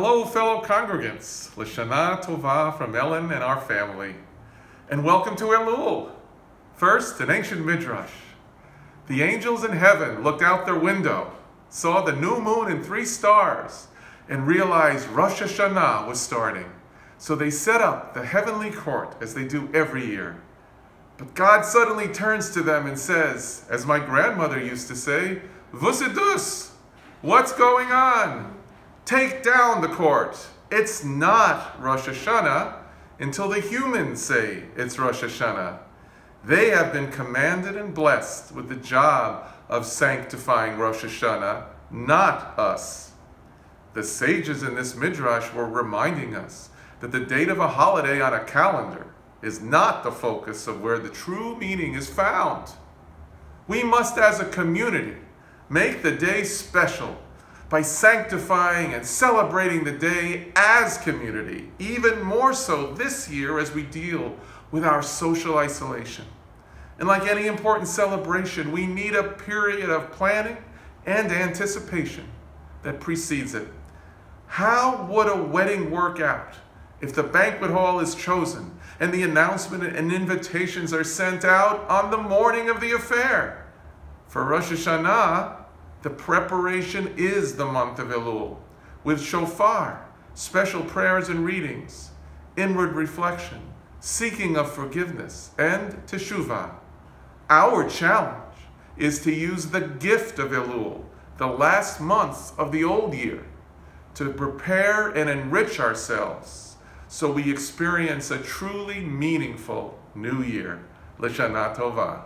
Hello, fellow congregants. Lashana Tova from Ellen and our family. And welcome to Elul. First, an ancient midrash. The angels in heaven looked out their window, saw the new moon and three stars, and realized Rosh Hashanah was starting. So they set up the heavenly court as they do every year. But God suddenly turns to them and says, as my grandmother used to say, Vusidus, what's going on? Take down the court. It's not Rosh Hashanah until the humans say it's Rosh Hashanah. They have been commanded and blessed with the job of sanctifying Rosh Hashanah, not us. The sages in this midrash were reminding us that the date of a holiday on a calendar is not the focus of where the true meaning is found. We must, as a community, make the day special by sanctifying and celebrating the day as community, even more so this year as we deal with our social isolation. And like any important celebration, we need a period of planning and anticipation that precedes it. How would a wedding work out if the banquet hall is chosen and the announcement and invitations are sent out on the morning of the affair? For Rosh Hashanah, the preparation is the month of Elul, with shofar, special prayers and readings, inward reflection, seeking of forgiveness, and teshuvah. Our challenge is to use the gift of Elul, the last month of the old year, to prepare and enrich ourselves so we experience a truly meaningful new year. Lashana Tova.